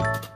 あ!